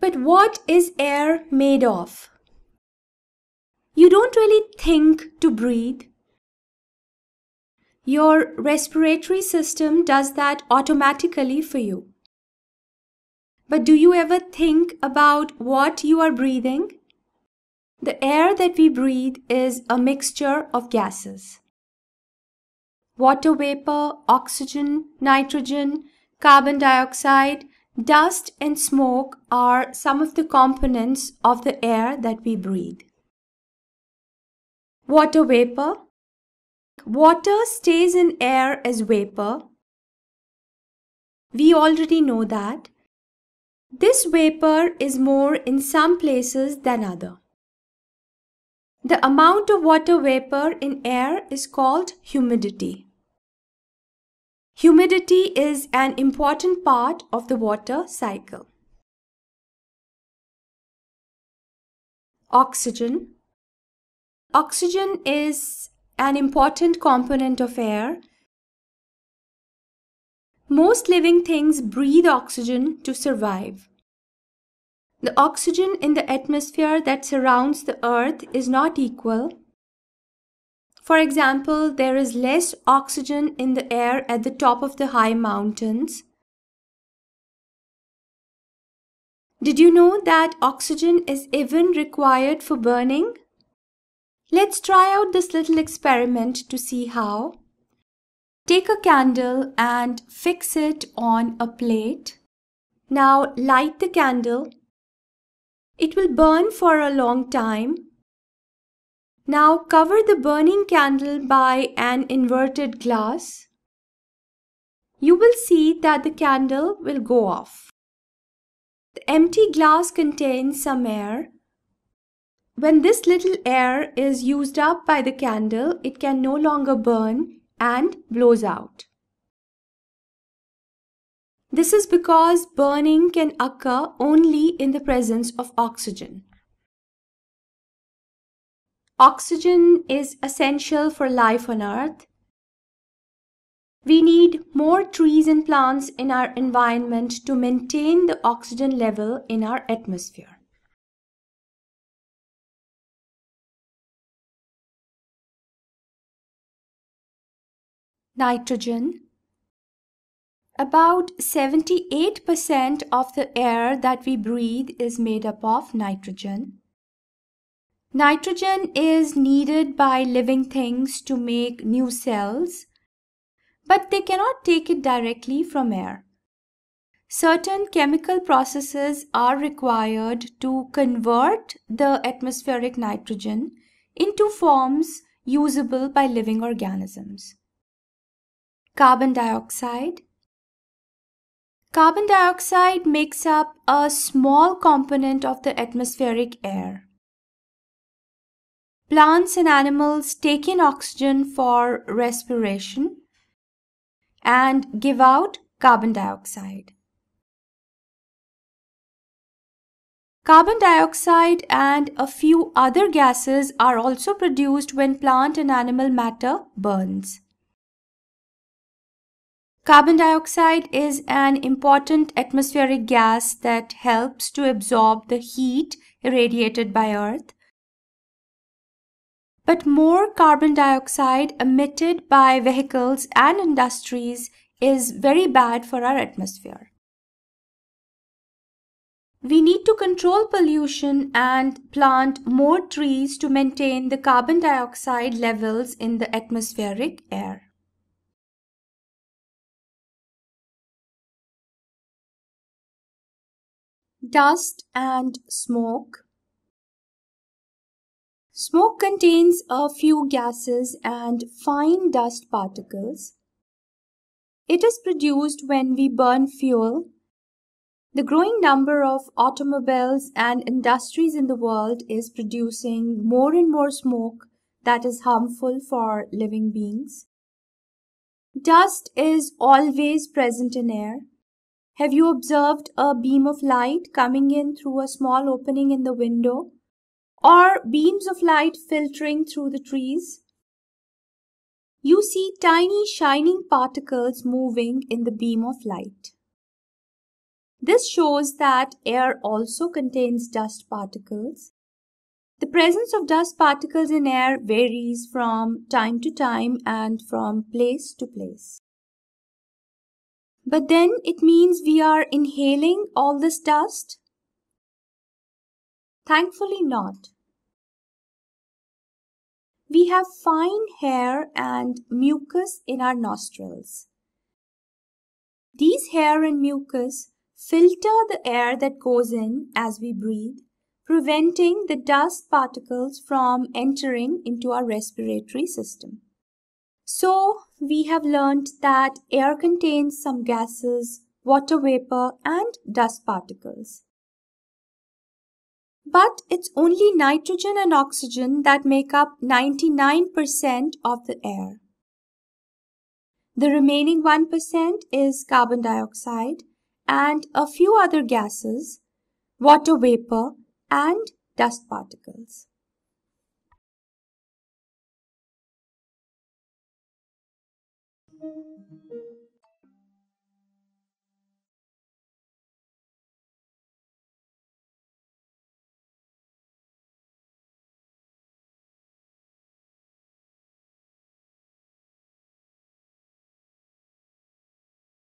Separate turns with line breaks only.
But what is air made of? You don't really think to breathe. Your respiratory system does that automatically for you. But do you ever think about what you are breathing? The air that we breathe is a mixture of gases. Water vapor, oxygen, nitrogen, carbon dioxide, dust and smoke are some of the components of the air that we breathe. Water vapor. Water stays in air as vapor. We already know that. This vapor is more in some places than other. The amount of water vapor in air is called humidity. Humidity is an important part of the water cycle. Oxygen. Oxygen is an important component of air most living things breathe oxygen to survive. The oxygen in the atmosphere that surrounds the earth is not equal. For example, there is less oxygen in the air at the top of the high mountains. Did you know that oxygen is even required for burning? Let's try out this little experiment to see how. Take a candle and fix it on a plate. Now light the candle. It will burn for a long time. Now cover the burning candle by an inverted glass. You will see that the candle will go off. The empty glass contains some air. When this little air is used up by the candle, it can no longer burn and blows out. This is because burning can occur only in the presence of oxygen. Oxygen is essential for life on earth. We need more trees and plants in our environment to maintain the oxygen level in our atmosphere. Nitrogen. About 78% of the air that we breathe is made up of nitrogen. Nitrogen is needed by living things to make new cells, but they cannot take it directly from air. Certain chemical processes are required to convert the atmospheric nitrogen into forms usable by living organisms. Carbon dioxide. Carbon dioxide makes up a small component of the atmospheric air. Plants and animals take in oxygen for respiration and give out carbon dioxide. Carbon dioxide and a few other gases are also produced when plant and animal matter burns. Carbon dioxide is an important atmospheric gas that helps to absorb the heat irradiated by Earth. But more carbon dioxide emitted by vehicles and industries is very bad for our atmosphere. We need to control pollution and plant more trees to maintain the carbon dioxide levels in the atmospheric air. Dust and smoke. Smoke contains a few gases and fine dust particles. It is produced when we burn fuel. The growing number of automobiles and industries in the world is producing more and more smoke that is harmful for living beings. Dust is always present in air. Have you observed a beam of light coming in through a small opening in the window? Or beams of light filtering through the trees? You see tiny shining particles moving in the beam of light. This shows that air also contains dust particles. The presence of dust particles in air varies from time to time and from place to place. But then it means we are inhaling all this dust? Thankfully not. We have fine hair and mucus in our nostrils. These hair and mucus filter the air that goes in as we breathe, preventing the dust particles from entering into our respiratory system. So, we have learned that air contains some gases, water vapor, and dust particles. But it's only nitrogen and oxygen that make up 99% of the air. The remaining 1% is carbon dioxide, and a few other gases, water vapor, and dust particles.